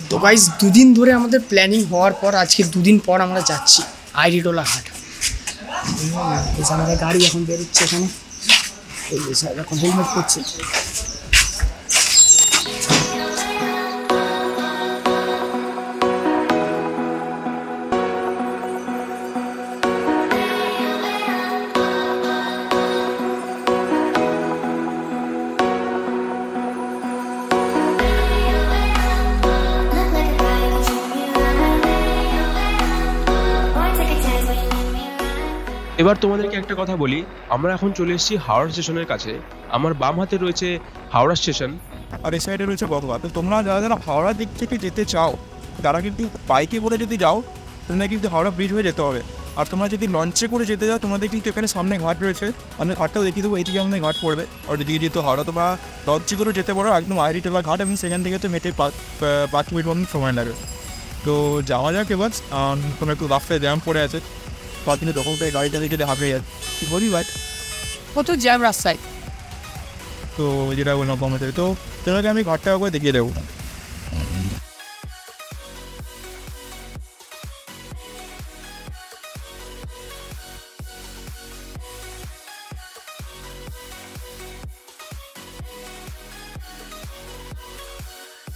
তো গাইজ দুদিন ধরে আমাদের প্ল্যানিং হওয়ার পর আজকে দুদিন পর আমরা যাচ্ছি এই যে আমাদের গাড়ি এখন বেরোচ্ছে এখানে। এই এখন হেলমেট করছে এবার তোমাদেরকে একটা কথা বলি, আমরা এখন চলে এসেছি হাওড়া স্টেশনের কাছে। আমার বাম হাতে রয়েছে হাওড়া স্টেশন। আর এই সাইডে রয়েছে বকবা তো তোমরা যারা যারা হাওড়া দিক থেকে যেতে চাও, তারা কিন্তু বাইকে করে যদি যাও তোমরা কিন্তু হাওড়া ব্রিজ হয়ে যেতে হবে। আর তোমরা যদি লঞ্চে করে যেতে যাও, তোমাদের কিন্তু এখানে সামনে ঘাট রয়েছে। আমি ঘাটটাও দেখিয়ে দেবো এইদিকে আমাদের ঘাট পড়বে। আর যদি যেহেতু হাওড়া, তোমরা লঞ্চে করে যেতে পারো, একদম আইরিটোলা ঘাট, এবং সেখান থেকে তো মেটে পাঁচ মিনিট মতন সময় লাগে। তো যাওয়া যাক এবার। তোমরা একটু রাস্তায় জ্যাম পড়ে আছে। পাঁচ মিনিট তখন তো গাড়িটা দেখে হাঁপিয়ে যাচ্ছে কি বলি ভাই কত জ্যাম রাস্তায়। তো যেটা বললাম কমেছে তো তোমাকে আমি ঘরটা করে দেখিয়ে দেবো।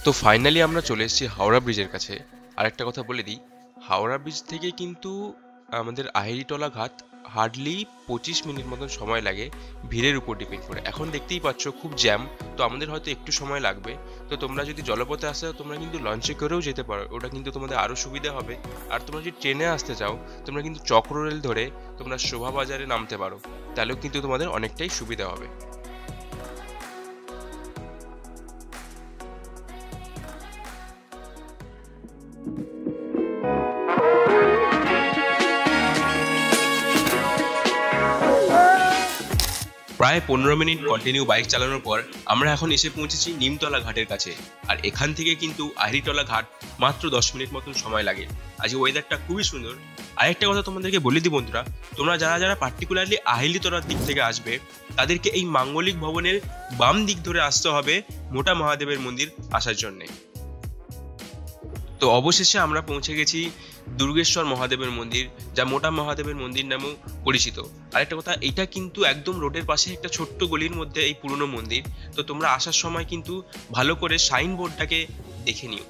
তো ফাইনালি আমরা চলে এসেছি হাওড়া ব্রিজের কাছে। আর একটা কথা বলে দিই হাওড়া ব্রিজ থেকে কিন্তু আমাদের আহিরিটলা ঘাট হার্ডলি পঁচিশ মিনিট মতন সময় লাগে ভিড়ের উপর ডিপেন্ড করে। এখন দেখতেই পাচ্ছ খুব জ্যাম তো আমাদের হয়তো একটু সময় লাগবে। তো তোমরা যদি জলপথে আসতে চাও তোমরা কিন্তু লঞ্চে করেও যেতে পারো। ওটা কিন্তু তোমাদের আরও সুবিধা হবে। আর তোমরা যদি ট্রেনে আসতে চাও, তোমরা কিন্তু চক্র রেল ধরে তোমরা শোভাবাজারে নামতে পারো। তাহলেও কিন্তু তোমাদের অনেকটাই সুবিধা হবে। প্রায় পনেরো মিনিট কন্টিনিউ বাইক চালানোর পর আমরা এখন এসে পৌঁছেছি নিমতলা ঘাটের কাছে। আর এখান থেকে কিন্তু আহিরিটলা ঘাট মাত্র দশ মিনিট মতন সময় লাগে। আজকে ওয়েদারটা খুবই সুন্দর। আরেকটা কথা তোমাদেরকে বলে দিই বন্ধুরা, তোমরা যারা যারা পার্টিকুলারলি আহিলিতলার দিক থেকে আসবে, তাদেরকে এই মাঙ্গলিক ভবনের বাম দিক ধরে আসতে হবে মোটা মহাদেবের মন্দির আসার জন্যে। তো অবশেষে আমরা পৌঁছে গেছি দুর্গেশ্বর মহাদেবের মন্দির, যা মোটা মহাদেবের মন্দির নামেও পরিচিত। আরেকটা কথা, এটা কিন্তু একদম রোডের পাশে একটা ছোট্ট গলির মধ্যে এই পুরনো মন্দির। তো তোমরা আসার সময় কিন্তু ভালো করে সাইনবোর্ডটাকে দেখে নিও।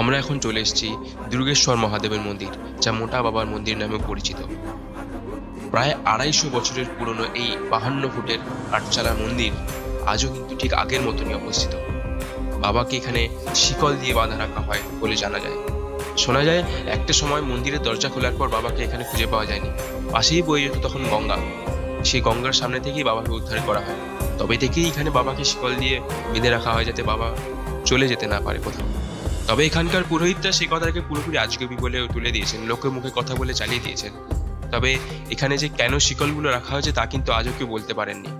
আমরা এখন চলে এসেছি দুর্গেশ্বর মহাদেবের মন্দির, যা মোটা বাবার মন্দির নামে পরিচিত। প্রায় আড়াইশো বছরের পুরনো এই বাহান্ন ফুটের আটচালা মন্দির আজও কিন্তু ঠিক আগের মতনই অবস্থিত। বাবাকে এখানে শিকল দিয়ে বাঁধা রাখা হয় বলে জানা যায়। শোনা যায়, একটা সময় মন্দিরের দরজা খোলার পর বাবাকে এখানে খুঁজে পাওয়া যায়নি। পাশেই বয়ে যেত তখন গঙ্গা। সেই গঙ্গার সামনে থেকেই বাবাকে উদ্ধার করা হয়। তবে থেকেই এখানে বাবাকে শিকল দিয়ে বেঁধে রাখা হয় যাতে বাবা চলে যেতে না পারে কোথাও। তবে এখানকার পুরোহিতরা সে কথাটাকে পুরোপুরি আজগবি বলে তুলে দিয়েছেন, লোকের মুখে কথা বলে চালিয়ে দিয়েছেন। তবে এখানে যে কেন শিকলগুলো রাখা হয়েছে তা কিন্তু আজও কেউ বলতে পারেননি।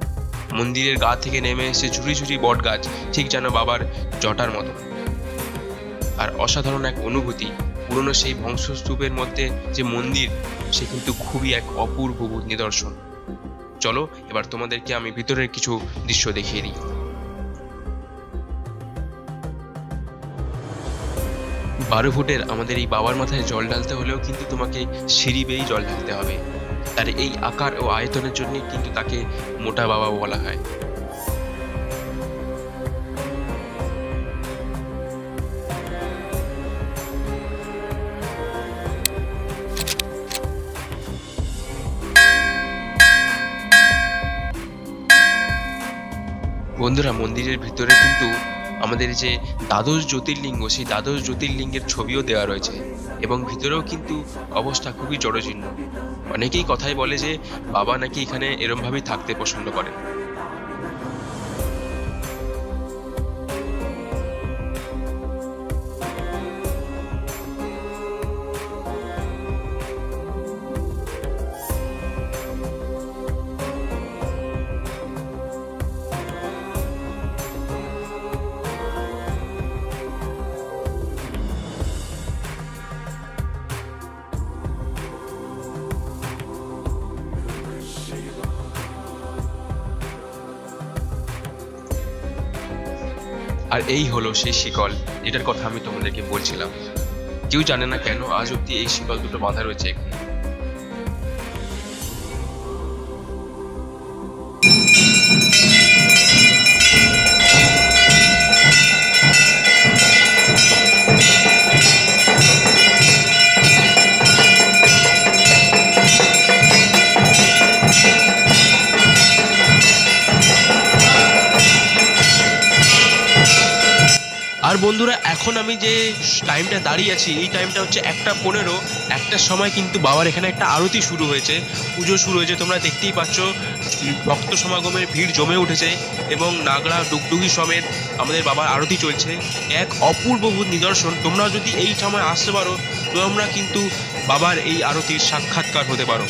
মন্দিরের গা থেকে নেমে এসে ঝুড়ি ঝুড়ি বট গাছ ঠিক যেন বাবার জটার মতো। আর অসাধারণ এক অনুভূতি, পুরনো সেই বংশস্তূপের মধ্যে যে মন্দির, সে কিন্তু খুবই এক অপূর্ব নিদর্শন। চলো, এবার তোমাদেরকে আমি ভিতরের কিছু দৃশ্য দেখিয়ে দিই। বারো ফুটের আমাদের এই বাবার মাথায় জল ঢালতে হলেও কিন্তু তোমাকে সিঁড়ি বেয়েই জল ঢালতে হবে। তার এই আকার ও আয়তনের জন্য কিন্তু তাকে মোটা বাবা বলা হয়। বন্ধুরা, মন্দিরের ভিতরে কিন্তু আমাদের যে দ্বাদশ জ্যোতির্লিঙ্গ, সেই দ্বাদশ জ্যোতির্লিঙ্গের ছবিও দেওয়া রয়েছে এবং ভিতরেও কিন্তু অবস্থা খুবই জড়জীর্ণ। অনেকেই কথাই বলে যে বাবা নাকি এখানে এরমভাবেই থাকতে পছন্দ করেন। আর এই হলো সেই শিকল যেটার কথা আমি তোমাদেরকে বলছিলাম। কেউ জানে না কেন আজ অব্দি এই শিকল দুটো বাঁধা রয়েছে এখানে। আর বন্ধুরা, এখন আমি যে টাইমটা দাঁড়িয়ে আছি, এই টাইমটা হচ্ছে একটা পনেরো একটার সময় কিন্তু বাবার এখানে একটা আরতি শুরু হয়েছে, পুজো শুরু হয়েছে, তোমরা দেখতেই পাচ্ছ, ভক্ত সমাগমের ভিড় জমে উঠেছে, এবং নাগড়া, ডুগডুগি সমেত আমাদের বাবার আরতি চলছে। এক অপূর্ব নিদর্শন, তোমরা যদি এই সময় আসতে পারো, তোমরা কিন্তু বাবার এই আরতির সাক্ষাৎকার হতে পারো।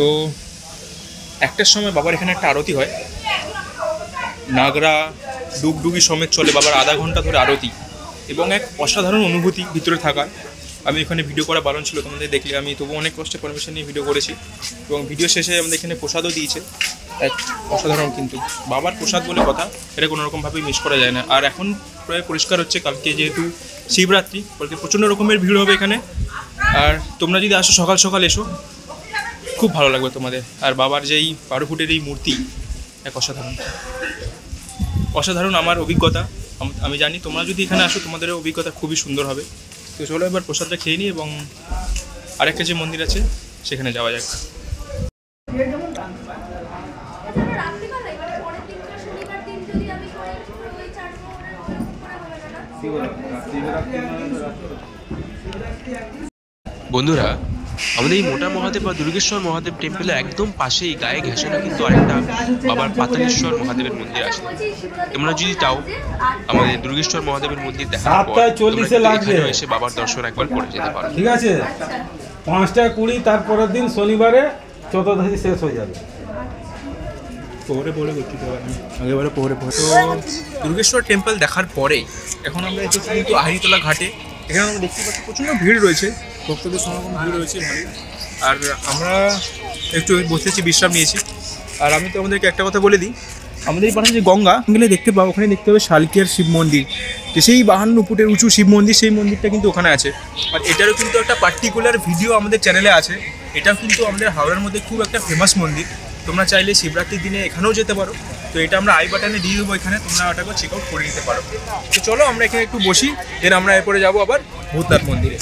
তো একটার সময় বাবার এখানে একটা আরতি হয়। নাগরা, ডুগডুগি সমেত চলে বাবার আধা ঘণ্টা ধরে আরতি এবং এক অসাধারণ অনুভূতি ভিতরে থাকার। আমি এখানে ভিডিও করা বারণ ছিল, তোমাদের দেখলে আমি তবু অনেক কষ্টে পারমিশন নিয়ে ভিডিও করেছি এবং ভিডিও শেষে আমাদের এখানে প্রসাদও দিয়েছে। এক অসাধারণ কিন্তু, বাবার প্রসাদ বলে কথা, এটা কোনো রকমভাবেই মিস করা যায় না। আর এখন প্রায় পরিষ্কার হচ্ছে, কালকে যেহেতু শিবরাত্রি, কালকে প্রচণ্ড রকমের ভিড় হবে এখানে। আর তোমরা যদি আসো সকাল সকাল এসো খুব ভালো লাগবে তোমাদের। আর বাবার যেই বারো ফুটের এই মূর্তি এক অসাধারণ। অসাধারণ আমার অভিজ্ঞতা। আমি জানি তোমরা যদি এখানে আসো তোমাদের অভিজ্ঞতা খুবই সুন্দর হবে। তো চলো এবার প্রসাদটা খেয়ে নিই এবং আরেকটা যে মন্দির আছে সেখানে যাওয়া যাক। বন্ধুরা আমাদের এই মোটা মহাদেব বা দুর্গেশ্বর মহাদেব টেম্পলের একদম পাশেই গায়ে ঘেঁষানো কিন্তু আরেকটা বাবার পাতালেশ্বর মহাদেবের মন্দির আছে। তোমরা যদি চাও আমাদের দুর্গেশ্বর মহাদেবের মন্দির দেখার পর। এখানেও এসে বাবার দর্শন একবার করে যেতে পারো। ঠিক আছে? পাঁচটা কুড়ি তারপরের দিন শনিবারে চতুর্দশী শেষ হয়ে যাবে। করতে আগেবারে তো দুর্গেশ্বর টেম্পল দেখার পরে এখন আমরা এসেছি কিন্তু আহিরিতলা ঘাটে। এখানে আমরা দেখতে পাচ্ছি প্রচণ্ড ভিড় রয়েছে। ভক্তদের সমাগম ভিড় রয়েছে আর আমরা একটু বসেছি বিশ্রাম নিয়েছি। আর আমি তো আমাদেরকে একটা কথা বলে দিই। আমাদের এই পাশে যে গঙ্গা গেলে দেখতে পাবো ওখানে দেখতে পাবে শালকিয়ার শিব মন্দির। যে সেই বাহান্ন ফুটের উঁচু শিব মন্দির, সেই মন্দিরটা কিন্তু ওখানে আছে। আর এটারও কিন্তু একটা পার্টিকুলার ভিডিও আমাদের চ্যানেলে আছে। এটাও কিন্তু আমাদের হাওড়ার মধ্যে খুব একটা ফেমাস মন্দির। তোমরা চাইলে শিবরাত্রির দিনে এখানেও যেতে পারো। তো এটা আমরা আই বাটনে দিয়ে দেবো এখানে, তোমরা ওটাকে চেক আউট করে নিতে পারো। তো চলো আমরা এখানে একটু বসি দেন আমরা এরপরে যাব আবার ভূতনাথ মন্দিরে।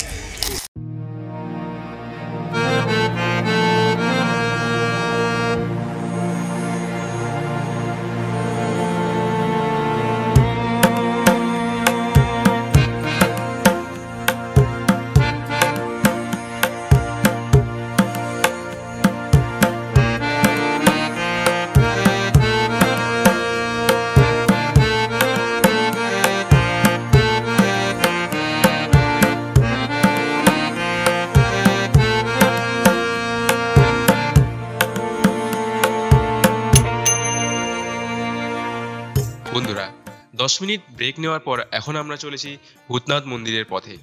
মিনিট ব্রেক নেওয়ার পর এখন আমরা চলেছি ভূতনাথ মন্দিরের পথে।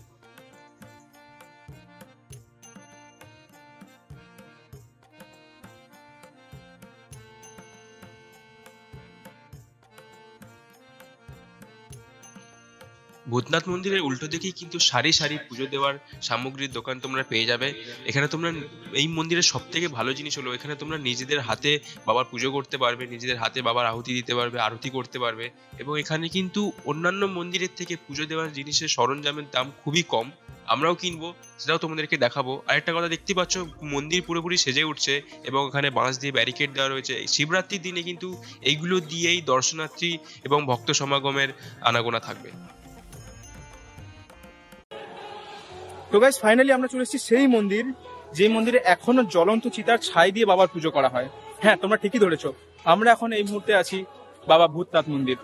ভূতনাথ মন্দিরের উল্টো দিকেই কিন্তু সারি সারি পুজো দেওয়ার সামগ্রীর দোকান তোমরা পেয়ে যাবে। এখানে তোমরা এই মন্দিরের সব থেকে ভালো জিনিস হলো, এখানে তোমরা নিজেদের হাতে বাবার পুজো করতে পারবে, নিজেদের হাতে বাবার আহুতি দিতে পারবে, আরতি করতে পারবে এবং এখানে কিন্তু অন্যান্য মন্দিরের থেকে পুজো দেওয়ার জিনিসের সরঞ্জামের দাম খুবই কম। আমরাও কিনবো, সেটাও তোমাদেরকে দেখাবো। আরেকটা কথা দেখতে পাচ্ছ, মন্দির পুরোপুরি সেজে উঠছে এবং এখানে বাঁশ দিয়ে ব্যারিকেড দেওয়া রয়েছে। শিবরাত্রির দিনে কিন্তু এইগুলো দিয়েই দর্শনার্থী এবং ভক্ত সমাগমের আনাগোনা থাকবে। তো গাইজ ফাইনালি আমরা চলে এসেছি সেই মন্দির যে মন্দিরে এখনও জ্বলন্ত চিতার ছাই দিয়ে বাবার পুজো করা হয়। হ্যাঁ তোমরা ঠিকই ধরেছ। আমরা এখন এই মুহূর্তে আছি বাবা ভূতনাথ মন্দির।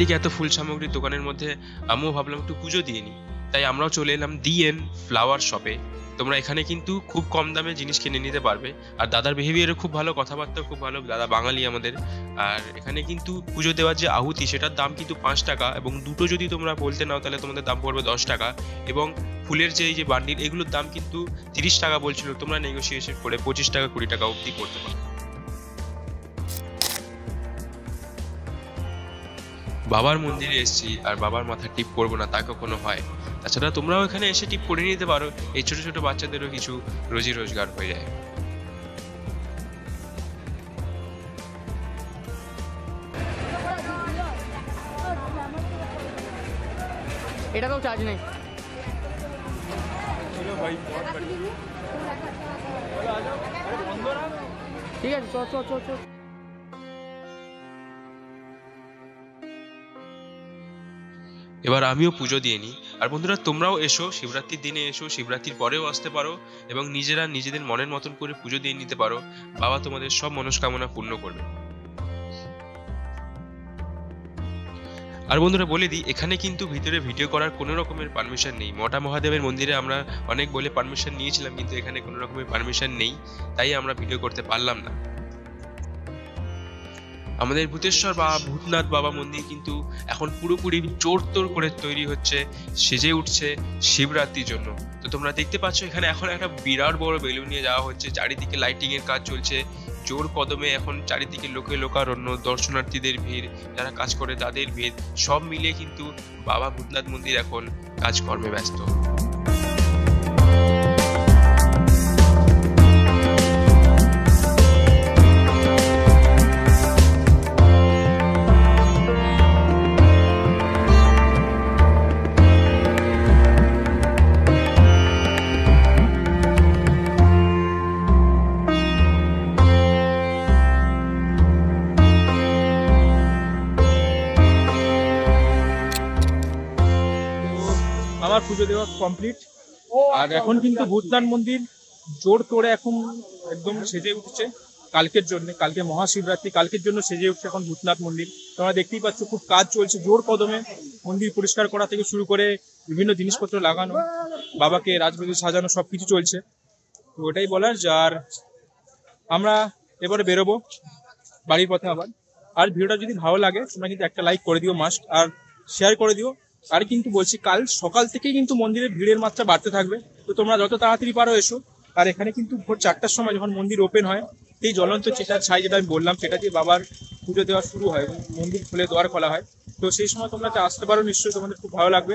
চারিদিকে এত ফুল সামগ্রীর দোকানের মধ্যে আমিও ভাবলাম একটু পুজো দিয়ে নিই। তাই আমরাও চলে এলাম দি এন ফ্লাওয়ার শপে তোমরা এখানে কিন্তু খুব কম দামে জিনিস কিনে নিতে পারবে। আর দাদার বিহেভিয়ারও খুব ভালো কথাবার্তা খুব ভালো, দাদা বাঙালি আমাদের। আর এখানে কিন্তু পুজো দেওয়ার যে আহুতি, সেটার দাম কিন্তু পাঁচ টাকা এবং দুটো যদি তোমরা বলতে নাও, তাহলে তোমাদের দাম পড়বে দশ টাকা। এবং ফুলের যে এই যে বান্ডিল, এগুলোর দাম কিন্তু তিরিশ টাকা বলছিল, তোমরা নেগোসিয়েশন করে পঁচিশ টাকা, কুড়ি টাকা অবধি করতে পারো। বাবার মন্দিরে এসেছি আর বাবার মাথায় টিপ করব না, তা কখনো হয়। তাছাড়া তোমরাও এখানে এসে টিপ করে নিতে পারো, এই ছোট ছোট বাচ্চাদেরও কিছু রোজি রোজগার হয়ে যায়। এটাতেও চার্জ নেই। ঠিক আছে চ চ চ এবার আমিও পুজো দিয়ে নিই। আর বন্ধুরা, তোমরাও এসো, শিবরাত্রির দিনে এসো, শিবরাত্রির পরেও আসতে পারো এবং নিজেরা নিজেদের মনের মতন করে পুজো দিয়ে নিতে পারো। বাবা তোমাদের সব মনস্কামনা পূর্ণ করবে। আর বন্ধুরা, বলে দিই, এখানে কিন্তু ভিতরে ভিডিও করার কোনো রকমের পারমিশন নেই। মটা মহাদেবের মন্দিরে আমরা অনেক বলে পারমিশন নিয়েছিলাম, কিন্তু এখানে কোনো রকমের পারমিশন নেই, তাই আমরা ভিডিও করতে পারলাম না। আমাদের ভূতেশ্বর বা ভূতনাথ বাবা মন্দির কিন্তু এখন পুরোপুরি জোর তোর করে তৈরি হচ্ছে, সেজে উঠছে শিবরাত্রির জন্য। তো তোমরা দেখতে পাচ্ছ এখানে এখন একটা বিরাট বড় বেলুন নিয়ে যাওয়া হচ্ছে, চারিদিকে লাইটিং এর কাজ চলছে। জোর কদমে এখন চারিদিকে লোকে লোকারণ্য, দর্শনার্থীদের ভিড়, যারা কাজ করে তাদের ভিড়, সব মিলিয়ে কিন্তু বাবা ভূতনাথ মন্দির এখন কাজকর্মে ব্যস্ত। কমপ্লিট আর এখন কিন্তু ভূতনাথ মন্দির জোর করে এখন একদম সেজে উঠছে। কালকের জন্য কালকে মহাশিবরাত্রি কালকের জন্য সেজে উঠছে এখন ভূতনাথ মন্দির। তোমরা দেখতেই পাচ্ছ খুব কাজ চলছে জোর কদমে মন্দির পরিষ্কার করা থেকে শুরু করে বিভিন্ন জিনিসপত্র লাগানো বাবাকে রাজবাড়ি সাজানো সবকিছু চলছে। তো ওটাই বলার যার আমরা এবারে বেরোবো বাড়ির পথে আবার। আর ভিডিওটা যদি ভালো লাগে তোমরা কিন্তু একটা লাইক করে দিও মাস্ট আর শেয়ার করে দিও আর কিন্তু বলছি কাল সকাল থেকেই কিন্তু মন্দিরে ভিড়ের মাত্রা বাড়তে থাকবে। তো তোমরা যত তাড়াতাড়ি পারো এসো। আর এখানে কিন্তু ভোর চারটার সময় যখন মন্দির ওপেন হয় সেই জ্বলন্ত চেটার ছাই যেটা আমি বললাম সেটা দিয়ে বাবার পুজো দেওয়া শুরু হয় মন্দির খুলে দোয়ার খোলা হয়। তো সেই সময় তোমরা আসতে পারো নিশ্চয়ই তোমাদের খুব ভালো লাগবে।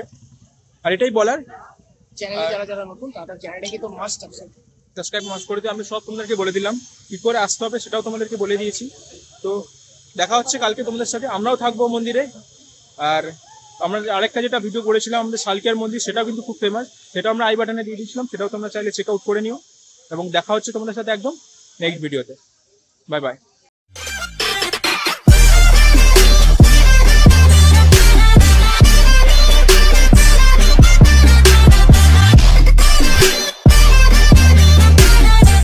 আর এটাই বলার। চ্যানেলে যারা যারা নতুন তারা চ্যানেলটাকে তো মাস্ট সাবস্ক্রাইব মাস করে দিও। আমি সব তোমাদেরকে বলে দিলাম। কি করে আসতে হবে সেটাও তোমাদেরকে বলে দিয়েছি। তো দেখা হচ্ছে কালকে তোমাদের সাথে। আমরাও থাকব মন্দিরে। আর আমরা আরেকটা যেটা ভিডিও করেছিলাম, আমাদের শালকিয়ার মন্দির, সেটাও কিন্তু খুব ফেমাস সেটা আমরা আই বাটনে দিয়ে দিয়েছিলাম, সেটাও তোমরা চাইলে চেক আউট করে নিও। এবং দেখা হচ্ছে তোমাদের সাথে একদম নেক্সট ভিডিওতে বাই বাই